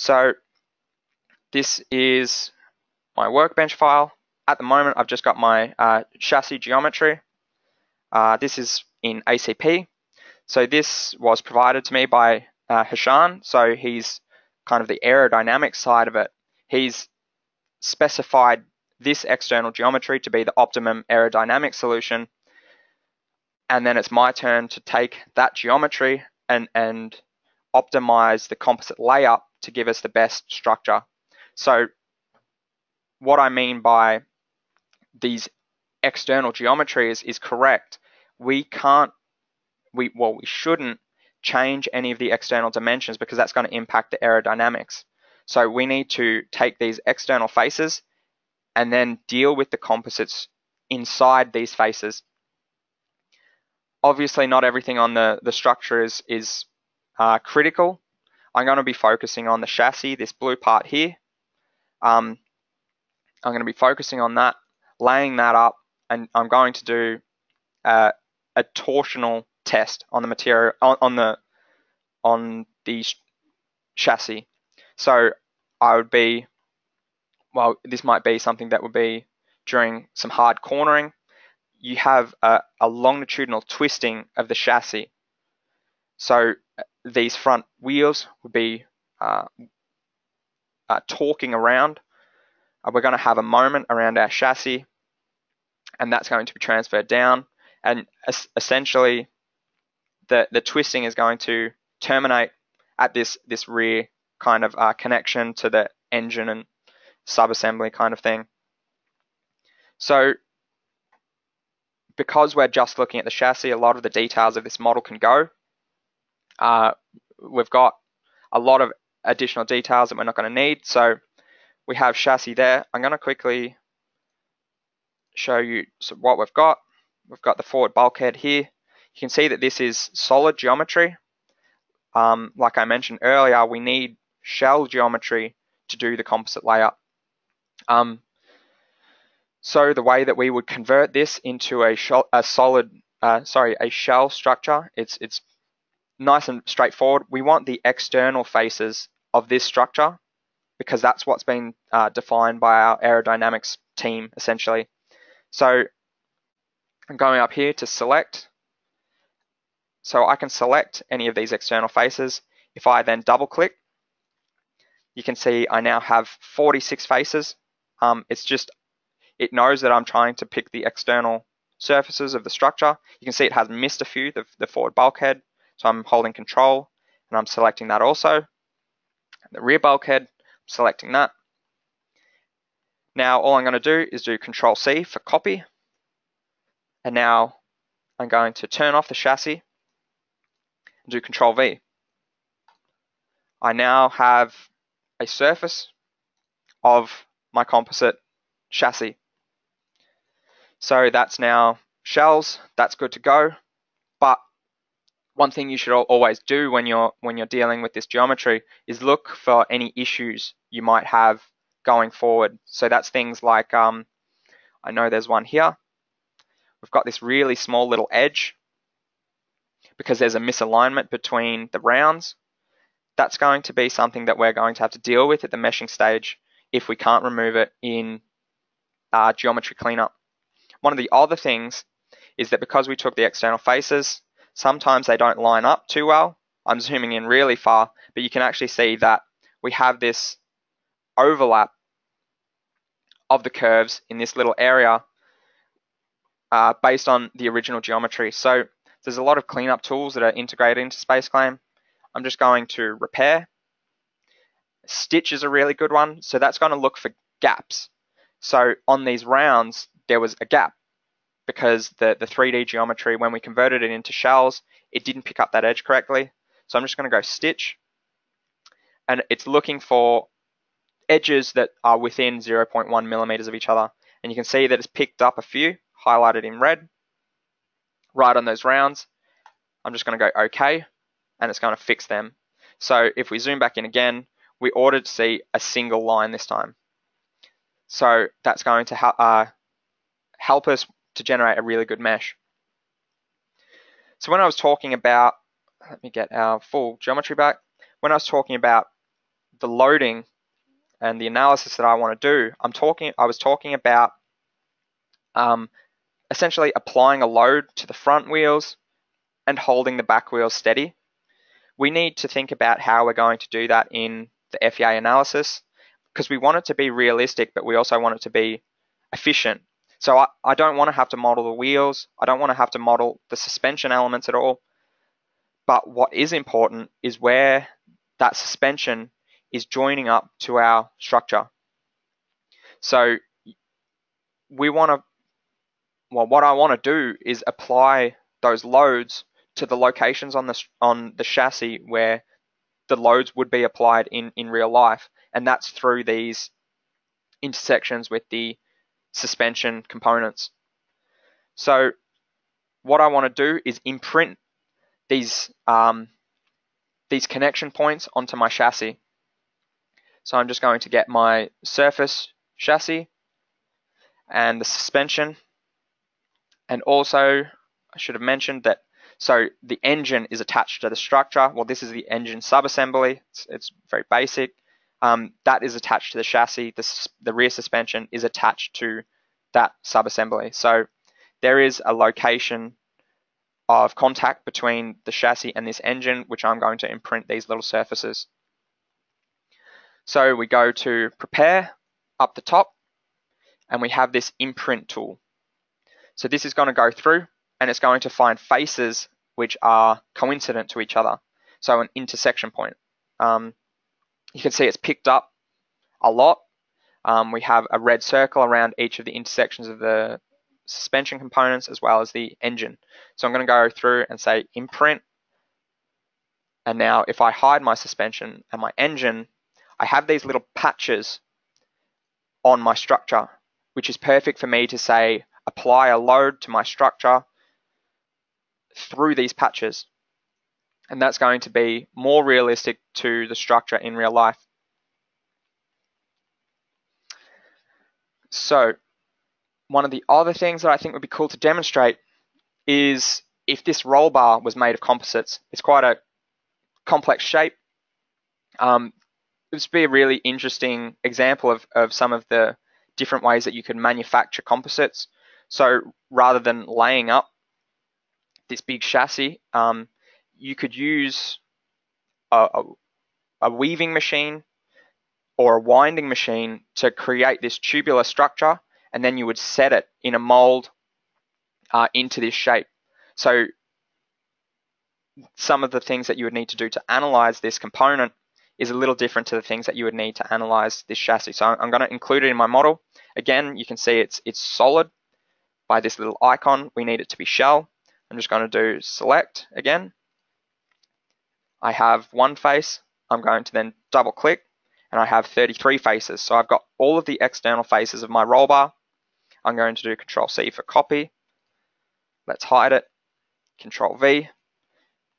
So this is my workbench file. At the moment, I've just got my uh, chassis geometry. Uh, this is in ACP. So this was provided to me by uh, Hashan. So he's kind of the aerodynamic side of it. He's specified this external geometry to be the optimum aerodynamic solution. And then it's my turn to take that geometry and, and optimize the composite layup to give us the best structure. So what I mean by these external geometries is correct. We can't, we well, we shouldn't change any of the external dimensions because that's going to impact the aerodynamics. So we need to take these external faces and then deal with the composites inside these faces. Obviously, not everything on the, the structure is, is uh, critical. I'm going to be focusing on the chassis, this blue part here. Um, I'm going to be focusing on that, laying that up, and I'm going to do uh, a torsional test on the material on, on the on the chassis. So I would be well, this might be something that would be during some hard cornering. You have a, a longitudinal twisting of the chassis. So these front wheels would be uh, uh, around. Uh, we're going to have a moment around our chassis, and that's going to be transferred down. And es essentially, the, the twisting is going to terminate at this, this rear kind of uh, connection to the engine and subassembly kind of thing. So because we're just looking at the chassis, a lot of the details of this model can go. Uh, we've got a lot of additional details that we're not going to need. So we have chassis there. I'm going to quickly show you what we've got. We've got the forward bulkhead here. You can see that this is solid geometry. Um, like I mentioned earlier, we need shell geometry to do the composite layup. Um, so the way that we would convert this into a, a solid, uh, sorry, a shell structure, it's it's nice and straightforward. We want the external faces of this structure because that's what's been uh, defined by our aerodynamics team essentially. So I'm going up here to select. So I can select any of these external faces. If I then double click, you can see I now have 46 faces. Um, it's just, it knows that I'm trying to pick the external surfaces of the structure. You can see it has missed a few, the, the forward bulkhead. So I'm holding control and I'm selecting that also. The rear bulkhead, I'm selecting that. Now all I'm going to do is do control C for copy. And now I'm going to turn off the chassis and do control V. I now have a surface of my composite chassis. So that's now shells, that's good to go. But one thing you should always do when you're when you're dealing with this geometry is look for any issues you might have going forward. So that's things like um, I know there's one here. We've got this really small little edge because there's a misalignment between the rounds. That's going to be something that we're going to have to deal with at the meshing stage if we can't remove it in uh, geometry cleanup. One of the other things is that because we took the external faces, sometimes they don't line up too well. I'm zooming in really far, but you can actually see that we have this overlap of the curves in this little area uh, based on the original geometry. So there's a lot of cleanup tools that are integrated into SpaceClaim. I'm just going to repair Stitch is a really good one. So that's going to look for gaps. So on these rounds, there was a gap because the, the 3D geometry, when we converted it into shells, it didn't pick up that edge correctly. So I'm just going to go stitch. And it's looking for edges that are within 0.1 millimeters of each other. And you can see that it's picked up a few, highlighted in red, right on those rounds. I'm just going to go OK, and it's going to fix them. So if we zoom back in again, we ordered to see a single line this time. So that's going to uh, help us to generate a really good mesh. So when I was talking about, let me get our full geometry back. When I was talking about the loading and the analysis that I want to do, I'm talking. I was talking about um, essentially applying a load to the front wheels and holding the back wheels steady. We need to think about how we're going to do that in the FEA analysis because we want it to be realistic, but we also want it to be efficient. So I, I don't want to have to model the wheels. I don't want to have to model the suspension elements at all. But what is important is where that suspension is joining up to our structure. So we want to, well, what I want to do is apply those loads to the locations on the on the chassis where the loads would be applied in in real life, and that's through these intersections with the suspension components. So what I want to do is imprint these um, these connection points onto my chassis. So I'm just going to get my surface chassis and the suspension. And also, I should have mentioned that, so the engine is attached to the structure. Well, this is the engine subassembly. It's, it's very basic. Um, that is attached to the chassis. The, the rear suspension is attached to that subassembly. So there is a location of contact between the chassis and this engine, which I'm going to imprint these little surfaces. So we go to prepare up the top and we have this imprint tool. So this is going to go through and it's going to find faces which are coincident to each other. So an intersection point. Um, you can see it's picked up a lot. Um, we have a red circle around each of the intersections of the suspension components as well as the engine. So I'm going to go through and say imprint. And now if I hide my suspension and my engine, I have these little patches on my structure, which is perfect for me to say apply a load to my structure through these patches. And that's going to be more realistic to the structure in real life. So one of the other things that I think would be cool to demonstrate is if this roll bar was made of composites. It's quite a complex shape. Um, this would be a really interesting example of, of some of the different ways that you could manufacture composites. So rather than laying up this big chassis, um, you could use a, a, a weaving machine or a winding machine to create this tubular structure and then you would set it in a mold uh, into this shape. So some of the things that you would need to do to analyze this component is a little different to the things that you would need to analyze this chassis. So I'm going to include it in my model. Again, you can see it's it's solid by this little icon. We need it to be shell. I'm just going to do select again. I have one face. I'm going to then double click and I have 33 faces. So I've got all of the external faces of my roll bar I'm going to do Control C for copy. Let's hide it. Control V.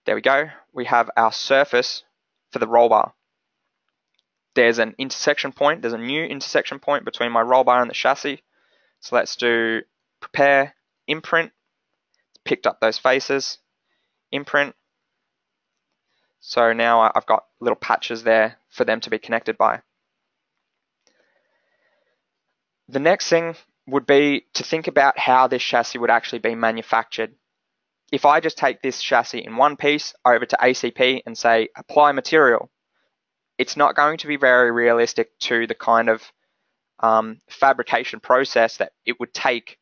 There we go. We have our surface for the roll bar. There's an intersection point. There's a new intersection point between my roll bar and the chassis. So let's do prepare, imprint. It's Picked up those faces. Imprint. So now I've got little patches there for them to be connected by. The next thing would be to think about how this chassis would actually be manufactured. If I just take this chassis in one piece over to ACP and say apply material, it's not going to be very realistic to the kind of um, fabrication process that it would take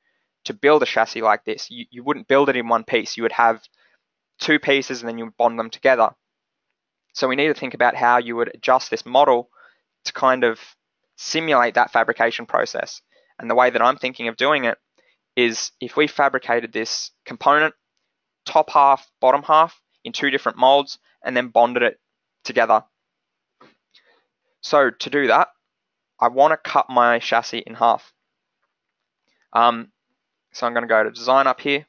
to build a chassis like this. You, you wouldn't build it in one piece. You would have two pieces and then you bond them together. So we need to think about how you would adjust this model to kind of simulate that fabrication process. And the way that I'm thinking of doing it is if we fabricated this component, top half, bottom half, in two different molds, and then bonded it together. So to do that, I want to cut my chassis in half. Um, so I'm going to go to design up here,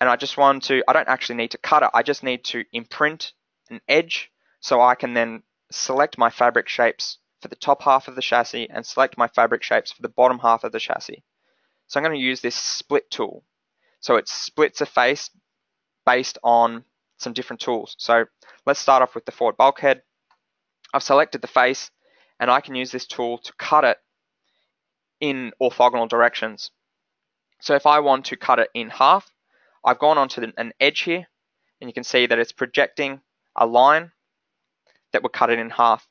and I just want to, I don't actually need to cut it, I just need to imprint an edge so I can then select my fabric shapes for the top half of the chassis and select my fabric shapes for the bottom half of the chassis. So I'm going to use this split tool. So it splits a face based on some different tools. So let's start off with the forward bulkhead. I've selected the face and I can use this tool to cut it in orthogonal directions. So if I want to cut it in half, I've gone onto an edge here and you can see that it's projecting a line that would cut it in half.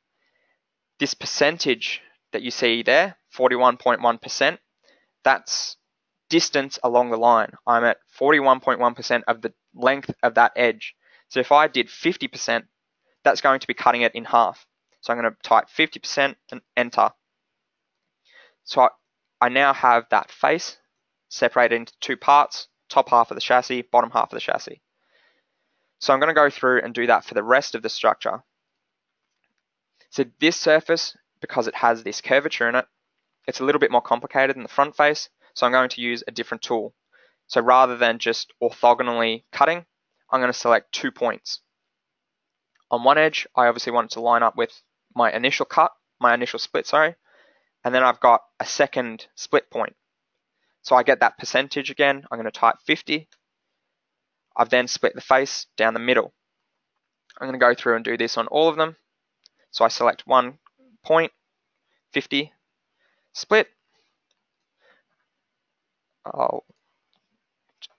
This percentage that you see there, 41.1%, that's distance along the line. I'm at 41.1% of the length of that edge. So if I did 50%, that's going to be cutting it in half. So I'm going to type 50% and enter. So I, I now have that face separated into two parts, top half of the chassis, bottom half of the chassis. So I'm going to go through and do that for the rest of the structure. So this surface, because it has this curvature in it, it's a little bit more complicated than the front face, so I'm going to use a different tool. So rather than just orthogonally cutting, I'm going to select two points. On one edge, I obviously want it to line up with my initial cut, my initial split, sorry, and then I've got a second split point. So I get that percentage again, I'm going to type 50. I've then split the face down the middle. I'm going to go through and do this on all of them. So I select one point, 50, split. I'll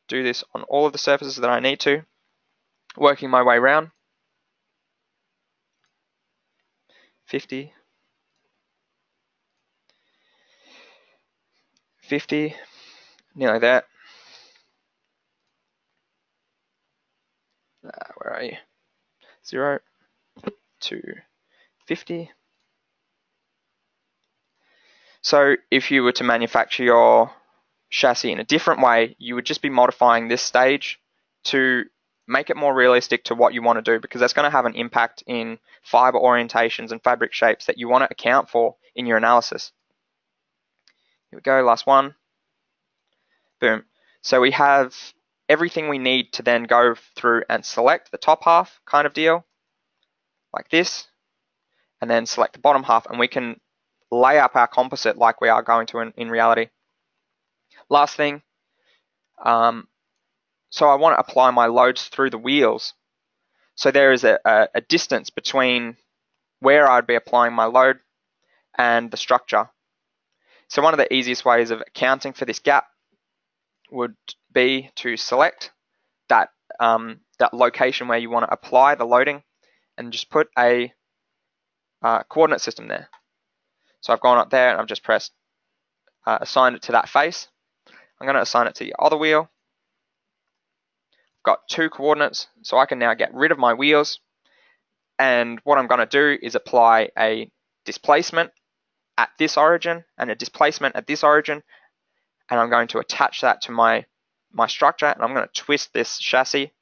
do this on all of the surfaces that I need to, working my way around. 50, 50, nearly there. Uh, where are you? 0 to 50. So if you were to manufacture your chassis in a different way, you would just be modifying this stage to make it more realistic to what you want to do because that's going to have an impact in fiber orientations and fabric shapes that you want to account for in your analysis. Here we go, last one. Boom. So we have everything we need to then go through and select the top half kind of deal, like this, and then select the bottom half, and we can lay up our composite like we are going to in, in reality. Last thing, um, so I want to apply my loads through the wheels. So there is a, a, a distance between where I'd be applying my load and the structure. So one of the easiest ways of accounting for this gap would be to select that, um, that location where you want to apply the loading and just put a uh, coordinate system there. So I've gone up there and I've just pressed uh, assigned it to that face. I'm going to assign it to the other wheel I've got two coordinates, so I can now get rid of my wheels. And what I'm going to do is apply a displacement at this origin and a displacement at this origin. And I'm going to attach that to my, my structure and I'm going to twist this chassis.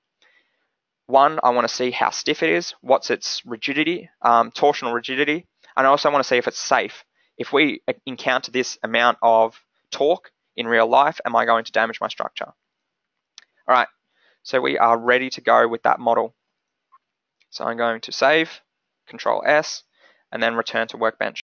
One, I want to see how stiff it is, what's its rigidity, um, torsional rigidity, and I also want to see if it's safe. If we encounter this amount of torque in real life, am I going to damage my structure? All right, so we are ready to go with that model. So I'm going to save, Control S, and then return to Workbench.